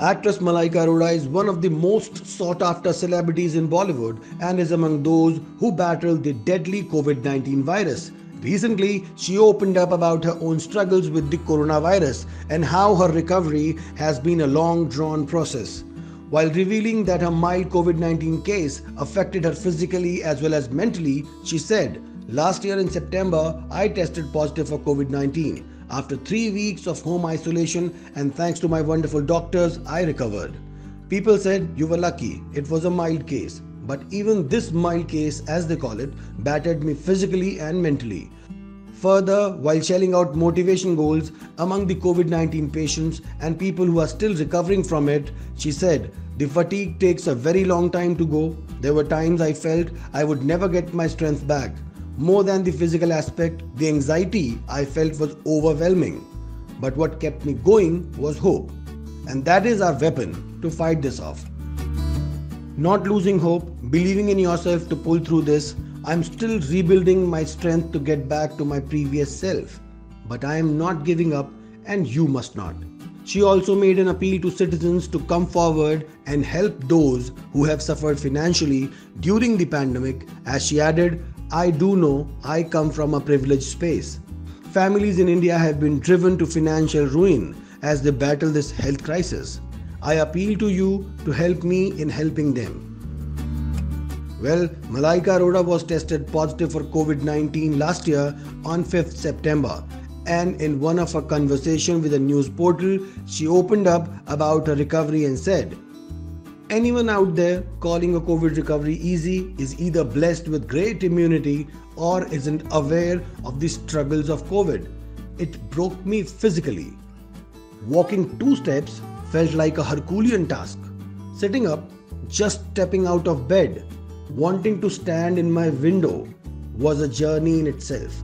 Actress Malaika Arora is one of the most sought after celebrities in Bollywood and is among those who battled the deadly COVID 19 virus. Recently, she opened up about her own struggles with the coronavirus and how her recovery has been a long drawn process. While revealing that her mild COVID 19 case affected her physically as well as mentally, she said, Last year in September, I tested positive for COVID 19. After three weeks of home isolation, and thanks to my wonderful doctors, I recovered. People said, You were lucky, it was a mild case. But even this mild case, as they call it, battered me physically and mentally. Further, while shelling out motivation goals among the COVID 19 patients and people who are still recovering from it, she said, The fatigue takes a very long time to go. There were times I felt I would never get my strength back. More than the physical aspect, the anxiety I felt was overwhelming. But what kept me going was hope. And that is our weapon to fight this off. Not losing hope, believing in yourself to pull through this, I'm still rebuilding my strength to get back to my previous self. But I am not giving up, and you must not. She also made an appeal to citizens to come forward and help those who have suffered financially during the pandemic, as she added, I do know I come from a privileged space. Families in India have been driven to financial ruin as they battle this health crisis. I appeal to you to help me in helping them. Well, Malaika Arora was tested positive for COVID 19 last year on 5th September. And in one of her conversations with a news portal, she opened up about her recovery and said, Anyone out there calling a COVID recovery easy is either blessed with great immunity or isn't aware of the struggles of COVID. It broke me physically. Walking two steps felt like a Herculean task. Sitting up, just stepping out of bed, wanting to stand in my window was a journey in itself.